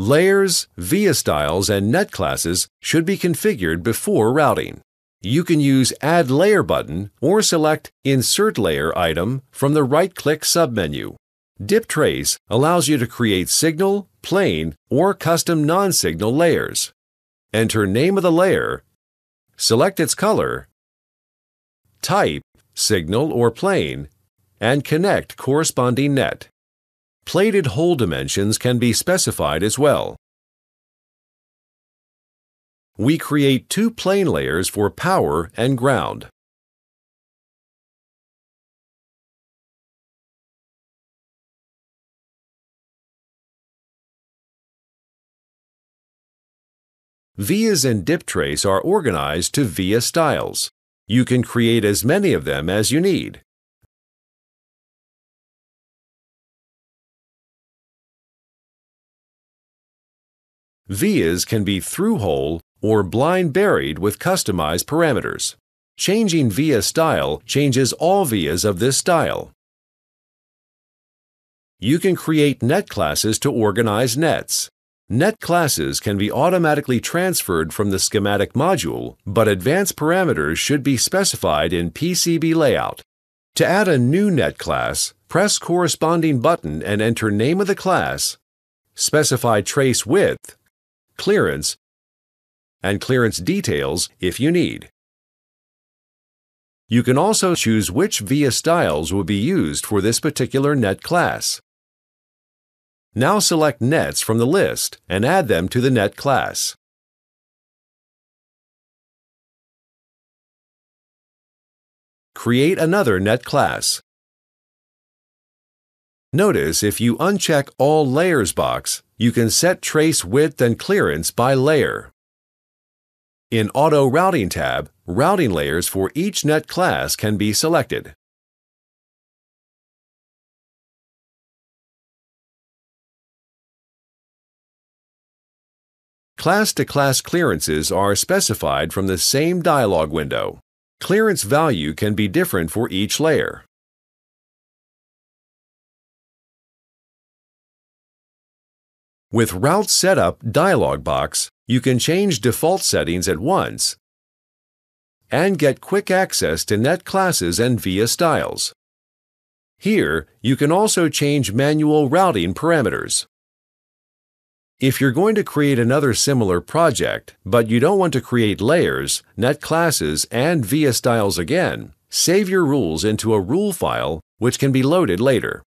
Layers, via styles, and net classes should be configured before routing. You can use Add Layer button or select Insert Layer item from the right-click submenu. DipTrace allows you to create signal, plane, or custom non-signal layers. Enter name of the layer, select its color, type, signal or plane, and connect corresponding net. Plated hole dimensions can be specified as well. We create two plane layers for power and ground. Vias in DipTrace are organized to via styles. You can create as many of them as you need. Vias can be through-hole or blind buried with customized parameters. Changing via style changes all vias of this style. You can create net classes to organize nets. Net classes can be automatically transferred from the schematic module, but advanced parameters should be specified in PCB layout. To add a new net class, press corresponding button and enter name of the class, specify trace width, clearance, and clearance details if you need. You can also choose which VIA styles will be used for this particular net class. Now select nets from the list and add them to the net class. Create another net class. Notice if you uncheck All Layers box, you can set trace width and clearance by layer. In Auto Routing tab, routing layers for each net class can be selected. Class-to-class -class clearances are specified from the same dialog window. Clearance value can be different for each layer. With Route Setup dialog box, you can change default settings at once and get quick access to net classes and VIA styles. Here, you can also change manual routing parameters. If you're going to create another similar project, but you don't want to create layers, net classes, and VIA styles again, save your rules into a rule file which can be loaded later.